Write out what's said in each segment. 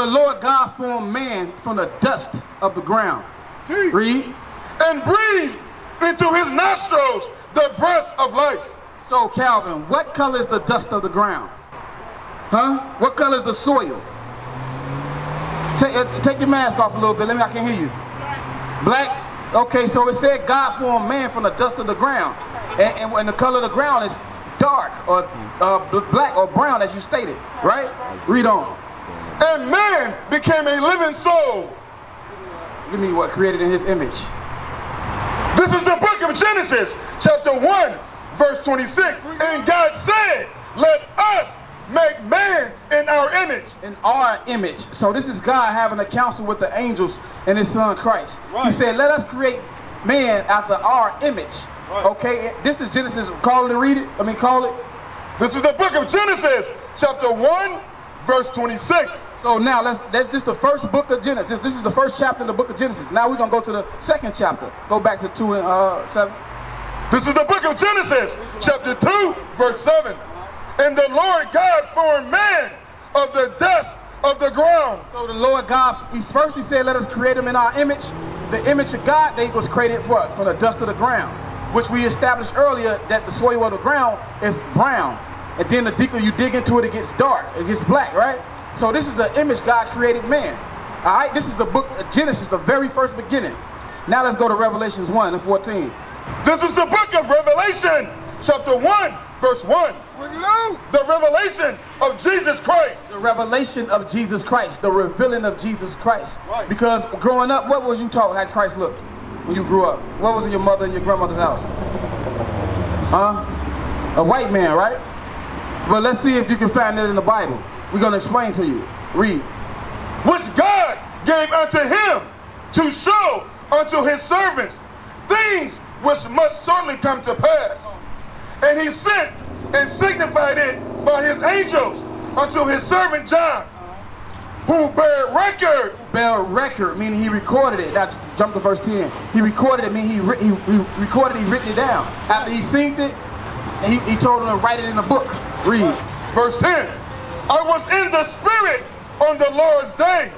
the ground. So the Lord God formed man from the dust of the ground. Read. And breathed into his nostrils the breath of life. So Calvin, what color is the dust of the ground? Huh? What color is the soil? Take, uh, take your mask off a little bit. Let me, I can hear you. Black? Okay, so it said God formed man from the dust of the ground. And, and, and the color of the ground is dark or uh, black or brown as you stated, right? Read on. And man became a living soul. Give me what created in his image. This is the book of Genesis, chapter 1, verse 26. And God said, let us make man in our image. In our image. So this is God having a council with the angels and his son Christ. Right. He said, let us create man after our image. Right. Okay, this is Genesis. Call it and read it. I mean, call it. This is the book of Genesis, chapter 1, verse 26. So now let's that's just the first book of Genesis. This is the first chapter in the book of Genesis. Now we're gonna go to the second chapter. Go back to two and uh, seven. This is the book of Genesis, chapter 2, verse 7. And the Lord God formed man of the dust of the ground. So the Lord God, he first he said, let us create him in our image. The image of God, they was created what? From the dust of the ground, which we established earlier that the soil of the ground is brown. And then the deeper you dig into it, it gets dark, it gets black, right? So this is the image God created man. All right, this is the book of Genesis, the very first beginning. Now let's go to Revelations 1 and 14. This is the book of Revelation, chapter 1, verse 1. The revelation of Jesus Christ. The revelation of Jesus Christ. The revealing of Jesus Christ. Right. Because growing up, what was you taught how Christ looked when you grew up? What was in your mother and your grandmother's house? Huh? A white man, right? But let's see if you can find it in the Bible. We're going to explain to you. Read. Which God gave unto him to show unto his servants things which must certainly come to pass. And he sent and signified it by his angels unto his servant John, who bear record. Bear record, meaning he recorded it. Now jump to verse 10. He recorded it, meaning he, he, he recorded it, he written it down. After he synced it, he, he told him to write it in a book. Read. Verse 10. I was in the spirit on the Lord's day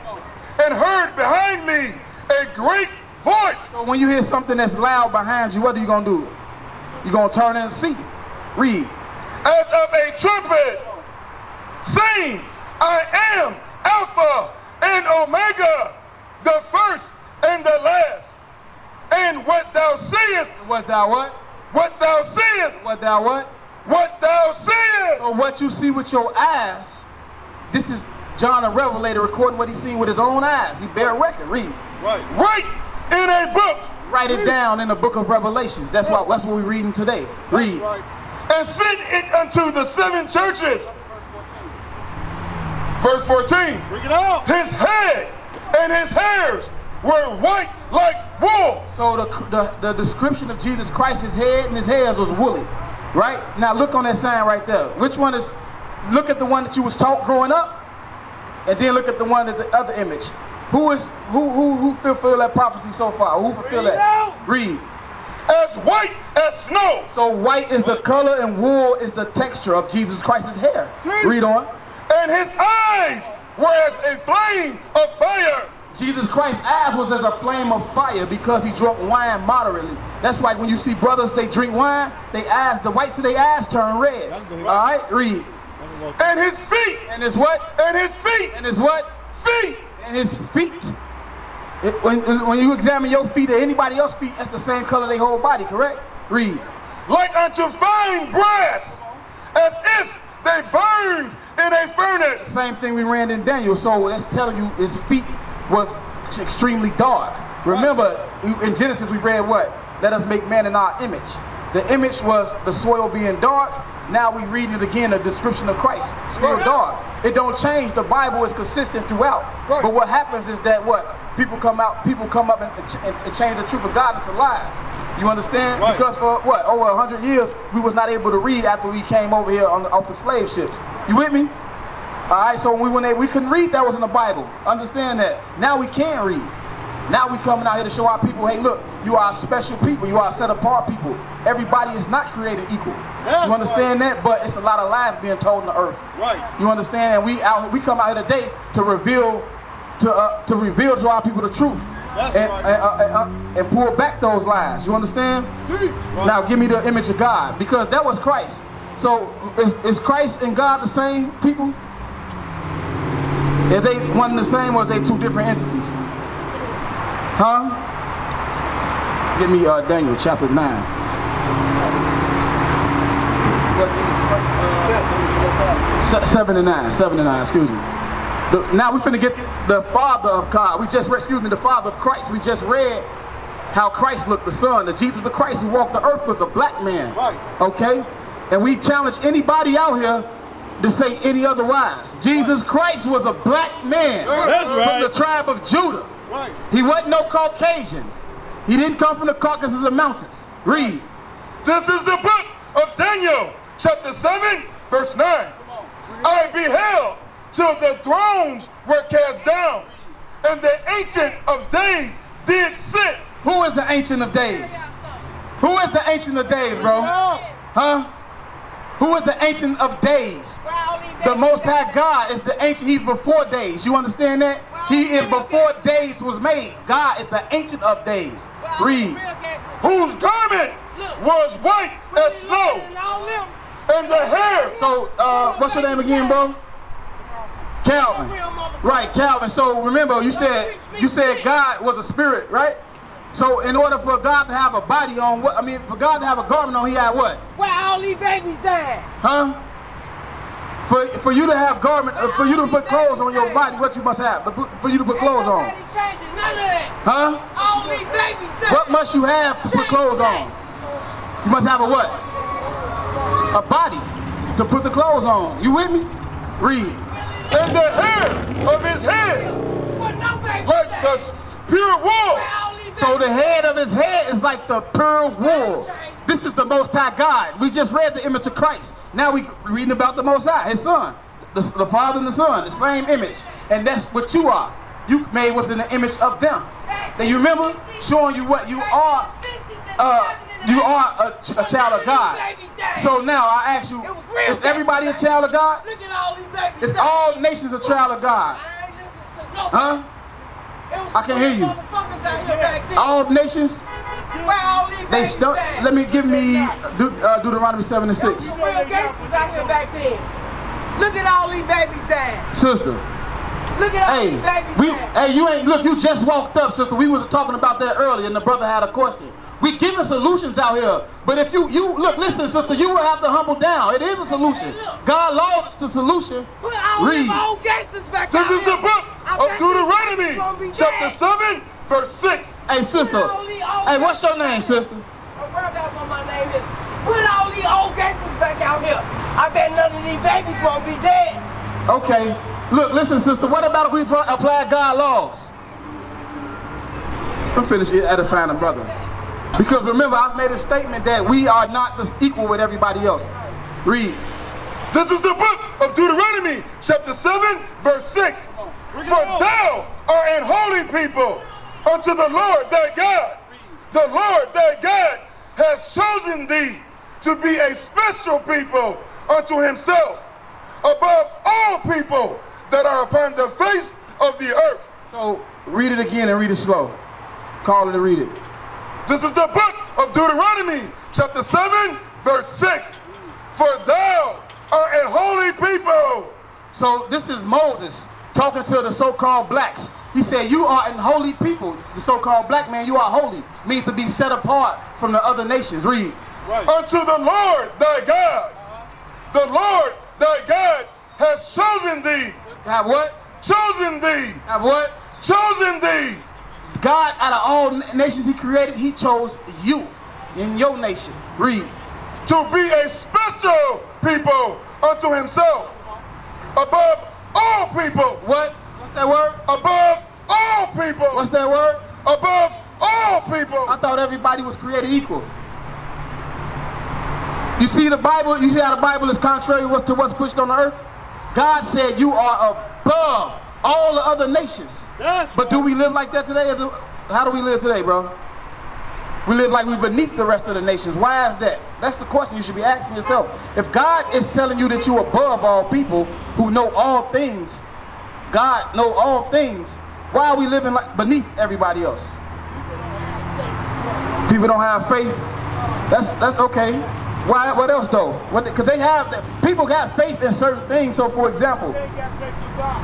and heard behind me a great voice. So when you hear something that's loud behind you, what are you going to do? You're going to turn and see. Read as of a trumpet, saying, I am Alpha and Omega, the first and the last. And what thou seest, what thou what? What thou seest, what thou what? What thou seest. So what you see with your eyes, this is John the Revelator recording what he seen with his own eyes. He bear record. Read. Right. Right in a book. Write it down in the book of Revelations. That's what that's what we're reading today. Read. That's right and send it unto the seven churches. Verse 14. Bring it out. His head and his hairs were white like wool. So the, the, the description of Jesus Christ, his head and his hairs was woolly. Right? Now look on that sign right there. Which one is, look at the one that you was taught growing up, and then look at the one at the other image. Who is, who, who, who fulfilled that prophecy so far? Who fulfilled that? Read as white as snow. So white is the color and wool is the texture of Jesus Christ's hair. Read on. And his eyes were as a flame of fire. Jesus Christ's eyes was as a flame of fire because he drank wine moderately. That's why when you see brothers, they drink wine, they eyes, the whites of their eyes turn red. All right, read. And his feet. And his what? And his feet. And his what? Feet. And his feet it, when, when you examine your feet or anybody else's feet, that's the same color they whole body, correct? Read. Like unto fine brass, as if they burned in a furnace. Same thing we ran in Daniel. So that's telling you his feet was extremely dark. Remember, in Genesis we read what? Let us make man in our image. The image was the soil being dark. Now we read it again, a description of Christ. Still right. dark. It don't change. The Bible is consistent throughout. Right. But what happens is that what? people come out, people come up and, and, and, change the truth of God into lies. You understand? Right. Because for what over a hundred years we was not able to read after we came over here on the, off the slave ships. You with me? All right. So when we when they, we couldn't read that was in the Bible. Understand that. Now we can read. Now we coming out here to show our people, hey, look, you are special people. You are set apart people. Everybody is not created equal. That's you understand that? But it's a lot of lies being told on the earth. Right. You understand? We out. We come out here today to reveal, to uh, to reveal to our people the truth, That's and, right. and, uh, and, uh, and pull back those lies. You understand? Teach. Right. Now give me the image of God because that was Christ. So is, is Christ and God the same people? Is they one and the same or is they two different entities? Huh? Give me uh, Daniel chapter 9. Se- seven and nine, seven and nine, excuse me. The- now we're finna get the Father of God. We just read, excuse me, the Father of Christ. We just read how Christ looked, the Son, the Jesus the Christ who walked the earth was a black man. Right. Okay? And we challenge anybody out here to say any otherwise. Jesus Christ was a black man That's from right. the tribe of Judah. Right. He wasn't no Caucasian. He didn't come from the Caucasus of Mountains. Read. This is the book of Daniel, chapter 7, verse 9. I beheld till the thrones were cast down, and the Ancient of Days did sit. Who is the Ancient of Days? Who is the Ancient of Days, bro? Huh? Who is the Ancient of Days? The Most High God is the Ancient. He's before days. You understand that? He is before days was made. God is the Ancient of Days. Read. whose garment was white as snow, and the hair So, uh, what's your name again, bro? Calvin. Right, Calvin. So remember, you said you said God was a spirit, right? So in order for God to have a body on, what I mean, for God to have a garment on, he had what? Where all these babies at? Huh? For, for you to have garment, uh, for you to put clothes on your body, what you must have? But For you to put clothes on, nobody changing none of that. huh? All these babies there. What must you have to put clothes on? You must have a what? A body to put the clothes on. You with me? Read. and the hair of his head What no babies like the pure wool. Where all these So the head of his head is like the pure wool. This is the Most High God. We just read the image of Christ. Now we reading about the Most High, His Son, the, the Father and the Son, the same image, and that's what you are. You made what's in the image of them. Then you remember showing you what you are. Uh, you are a, a child of God. So now I ask you, is everybody a child of God? Look at all these babies Is all nations a child of God? I ain't listening to no. Huh? I can hear you. Motherfuckers out here back then. All nations? They stuck. Let me give me De- uh, Deuteronomy 7 and 6. Some real gangsters out here back then. Look at all these babies there. Sister, Look at all hey, these babies we, hey, you ain't look. You just walked up, sister. We was talking about that earlier, and the brother had a question. We giving solutions out here, but if you you look, listen, sister, you will have to humble down. It is a solution. God loves the solution. Put all Read. them old gangsters back This out is here. the book of bet these niggas gonna be Deuteronomy, dead. chapter 7, verse 6. Hey, sister. Hey, what's your name, sister? Oh, don't worry about what my name is. Put all these old gangsters back out here. I bet none of these babies won't be dead. Okay. Look, listen, sister. What about if we apply God laws? I'm finished edifying a brother. Because remember, I've made a statement that we are not just equal with everybody else. Read. This is the book of Deuteronomy, chapter 7, verse 6. For thou art an holy people unto the Lord thy God. The Lord thy God has chosen thee to be a special people unto himself above all people that are upon the face of the earth. So read it again and read it slow. Call it and read it. This is the book of Deuteronomy, chapter 7, verse 6. For thou art a holy people. So this is Moses talking to the so-called blacks. He said, you are an holy people. The so-called black man, you are holy. Means to be set apart from the other nations. Read. Right. unto the Lord thy God. The Lord thy God has chosen thee, Have what? chosen thee, Have what? chosen thee. God, out of all nations he created, he chose you in your nation. Read. to be a special people unto himself above all people, What? What's that word? above all people, What's that word? above all people. I thought everybody was created equal. You see the Bible, you see how the Bible is contrary to what's pushed on the earth? God said you are above all the other nations. That's But do we live like that today how do we live today, bro? We live like we're beneath the rest of the nations. Why is that? That's the question you should be asking yourself. If God is telling you that you're above all people who know all things, God know all things, why are we living like beneath everybody else? People don't have faith. That's that's okay. Why? What else though? What? Because they have people got faith in certain things. So, for example,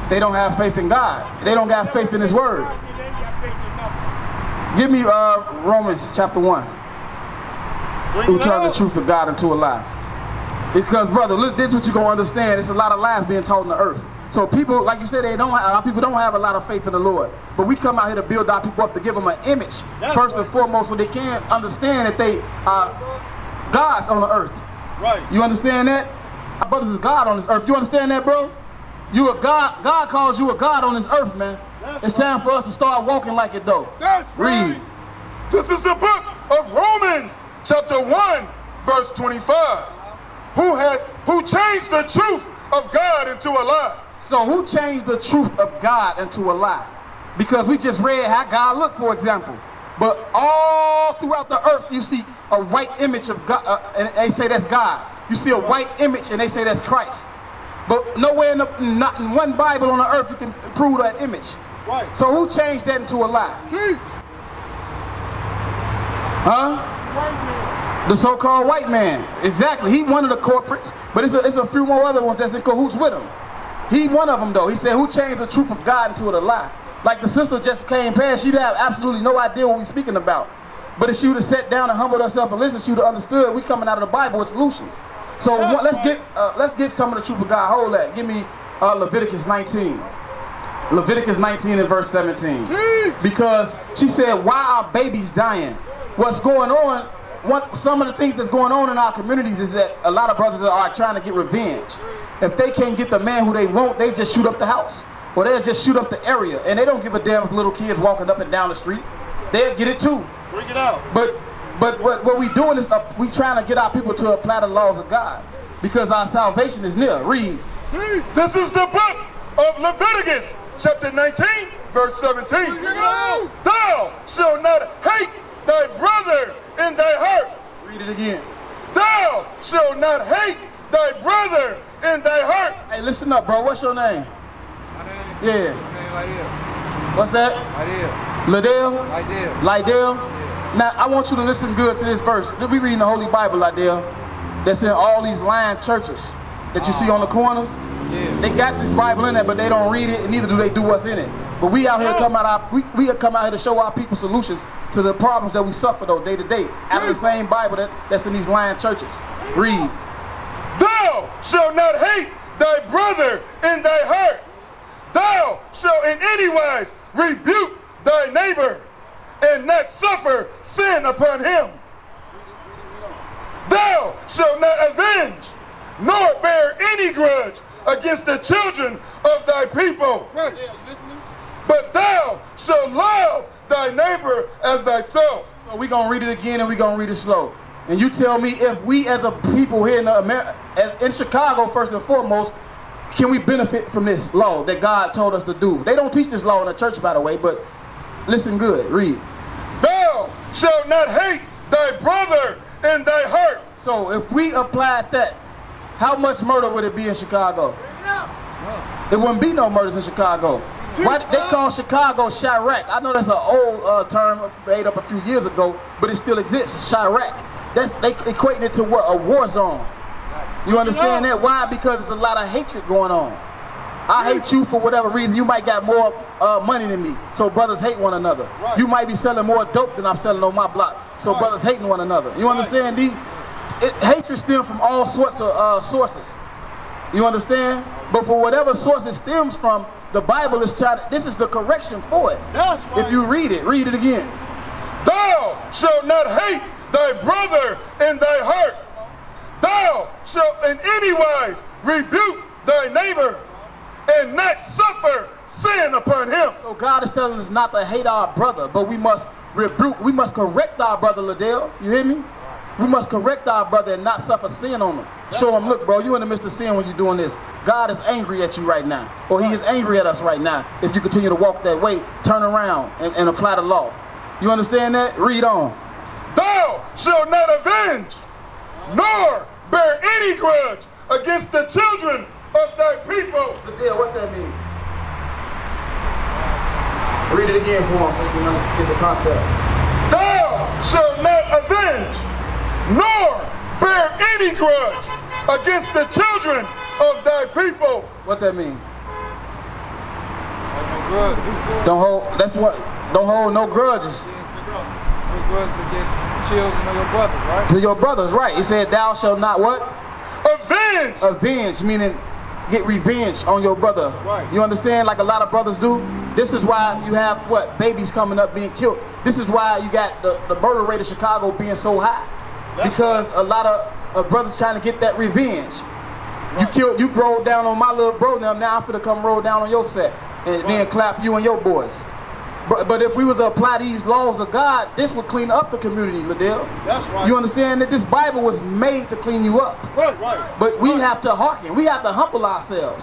they don't have faith in God. They don't got faith in His Word. Give me uh, Romans chapter one. Who turn the truth of God into a lie? Because brother, look, this is what you're gonna understand. It's a lot of lies being told in the earth. So people, like you said, they don't. Have, people don't have a lot of faith in the Lord. But we come out here to build our people up to give them an image That's first right. and foremost, so they can understand that they are gods on the earth. Right. You understand that? Our brothers is God on this earth. You understand that, bro? You a God. God calls you a God on this earth, man. That's it's time for us to start walking like it, though. That's Read. right. This is the book of Romans, chapter 1, verse 25. Who had who changed the truth of God into a lie? So who changed the truth of God into a lie? Because we just read how God looked, for example. But all throughout the earth, you see a white image of God, uh, and they say that's God. You see a white image, and they say that's Christ. But nowhere in, the, not in one Bible on the earth you can prove that image. Right. So who changed that into a lie? Teach. Huh? The so-called white man. Exactly. He one of the corporates, but it's a, it's a few more other ones that's in cahoots with him. He one of them though. He said, who changed the truth of God into a lie? Like the sister just came past, she'd have absolutely no idea what we're speaking about. But if she would have sat down and humbled herself and listened, she would have understood we coming out of the Bible with solutions. So let's get uh, let's get some of the truth of God. Hold that. Give me uh, Leviticus 19. Leviticus 19 and verse 17. Because she said, why are babies dying? What's going on, what, some of the things that's going on in our communities is that a lot of brothers are trying to get revenge. If they can't get the man who they want, they just shoot up the house. Or they'll just shoot up the area. And they don't give a damn if little kids walking up and down the street. They'll get it too. Bring it out. But but what, what we doing is uh, we trying to get our people to apply the laws of God. Because our salvation is near. Read. This is the book of Leviticus, chapter 19, verse 17. Thou shalt not hate thy brother in thy heart. Read it again. Thou shalt not hate thy brother in thy heart. Hey, listen up, bro. What's your name? My name? Yeah. My name Lydell. What's that? Lydell. Lydell? Lydell. Lydell? Yeah. Now, I want you to listen good to this verse. We be reading the Holy Bible, Lydell. That's in all these lying churches that you see on the corners. Yeah. They got this Bible in there, but they don't read it, and neither do they do what's in it. But we out here come out our we, we come out here to show our people solutions to the problems that we suffer though day to day. Out of the same Bible that, that's in these lying churches. Read. Thou shalt not hate thy brother in thy heart. Thou shalt in any wise rebuke thy neighbor and not suffer sin upon him. Thou shalt not avenge, nor bear any grudge against the children of thy people. Right. But thou shalt love thy neighbor as thyself. So we're going to read it again and we're going to read it slow. And you tell me if we as a people here in, the America, in Chicago, first and foremost, can we benefit from this law that God told us to do? They don't teach this law in the church, by the way, but listen good. Read. Thou shalt not hate thy brother in thy heart. So if we applied that, how much murder would it be in Chicago? There wouldn't be no murders in Chicago. Why they call Chicago Chiraq. I know that's an old uh, term made up a few years ago, but it still exists. Chiraq. That's they equating it to what a war zone. You understand that? Why? Because there's a lot of hatred going on. I hate you for whatever reason. You might got more uh, money than me, so brothers hate one another. Right. You might be selling more dope than I'm selling on my block, so right. brothers hating one another. You understand? These it, hatred stems from all sorts of uh, sources. You understand? But for whatever source it stems from, the Bible is trying. This is the correction for it. That's right. If you read it, read it again. Thou shalt not hate thy brother in thy heart. Thou shalt in any wise rebuke thy neighbor and not suffer sin upon him. So God is telling us not to hate our brother, but we must rebuke, we must correct our brother Liddell. You hear me? We must correct our brother and not suffer sin on him. That's Show him, look, bro, you in the midst of sin when you're doing this. God is angry at you right now. Or he is angry at us right now. If you continue to walk that way, turn around and, and apply the law. You understand that? Read on. Thou shalt not avenge, nor bear any grudge against the children of thy people. Fidel, what that means? Read it again for him so you can understand the concept. Thou shalt not avenge, nor bear any grudge against the children of thy people. What that mean? Oh, no grudge. Don't hold. That's what. Don't hold no grudges No grudge against children of your brothers, right? to your brothers, right? He said, "Thou shalt not what? Avenge, Avenge, meaning get revenge on your brother. Right. You understand? Like a lot of brothers do. This is why you have what babies coming up being killed. This is why you got the, the murder rate of Chicago being so high because a lot of, of brothers trying to get that revenge. You killed, you rolled down on my little bro now. Now I'm finna come roll down on your set and then clap you and your boys. But, but if we were to apply these laws of God, this would clean up the community, Liddell. That's right. You understand that this Bible was made to clean you up. Right, right. But we have to hearken. We have to humble ourselves.